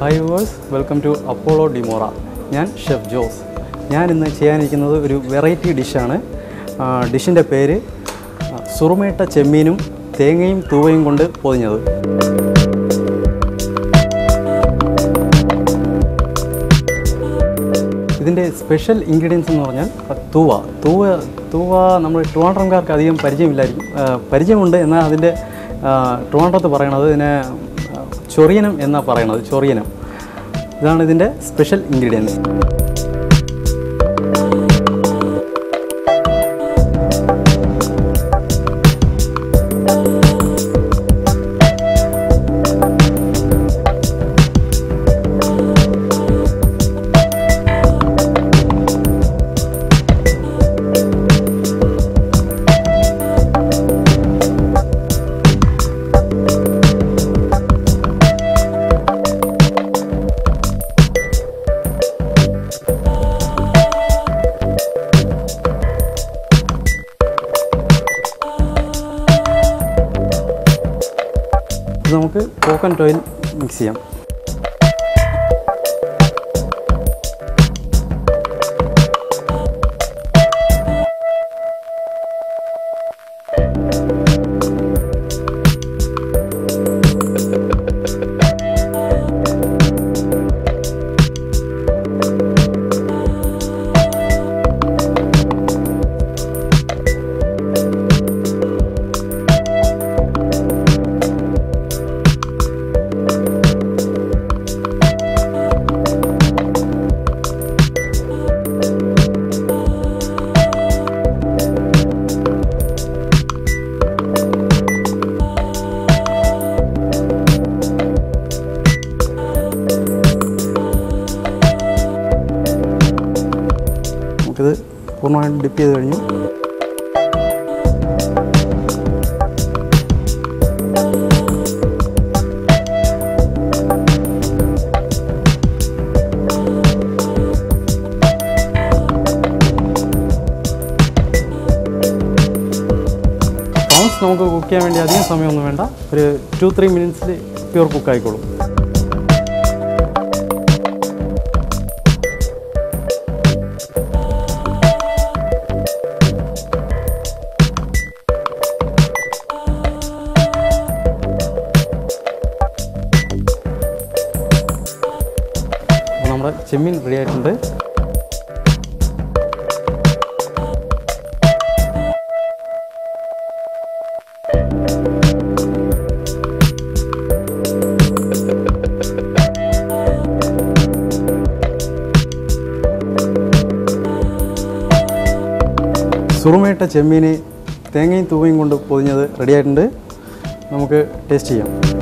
Hi viewers welcome to Apollo Dimora ഞാൻ chef Jose ഞാൻ ഇന്ന് ചെയ്യാനിരിക്കുന്നത് ഒരു വെറൈറ്റി ഡിഷാണ് ഡിഷിന്റെ പേര് സുറുമേട്ട ചെമ്മീനും തേങ്ങയും തൂവയും കൊണ്ട് പൊതിഞ്ഞത്. ഇതിന്റെ സ്പെഷ്യൽ ഇൻഗ്രീഡിയൻസ് എന്ന് പറഞ്ഞാൽ തൂവ. തൂവ തൂവ നമ്മൾ ട്രിവാൻഡ്രംകാർക്ക് അധികം പരിചയമില്ലായിരിക്കും. പരിചയമുണ്ട് എന്നാൽ അതിന്റെ ട്രിവാൻഡ്രത്ത് പറയണത് ഇതിനെ ചൊറിയനം എന്നാണ് പറയണത്. ചൊറിയനം. ഇതാണ് ഇതിന്റെ സ്പെഷ്യൽ ഇൻഗ്രീഡിയൻസ് നമുക്ക് കോക്കനട്ട് ഓയിൽ മിക്സ് ചെയ്യാം. നമുക്കിത് പൂർണമായിട്ടും ഡിപ്പ് ചെയ്ത് കഴിഞ്ഞു. നമുക്ക് കുക്ക് ചെയ്യാൻ വേണ്ടി അധികം സമയമൊന്നും വേണ്ട. ഒരു ടു ത്രീ മിനിറ്റ്സിൽ പ്യൂർ കുക്ക് ചെമ്മീൻ റെഡി ആയിട്ടുണ്ട്. സുറുമയിട്ട ചെമ്മീന് തേങ്ങയും തൂവയും കൊണ്ട് പൊതിഞ്ഞത് റെഡിയായിട്ടുണ്ട് നമുക്ക് ടേസ്റ്റ് ചെയ്യാം.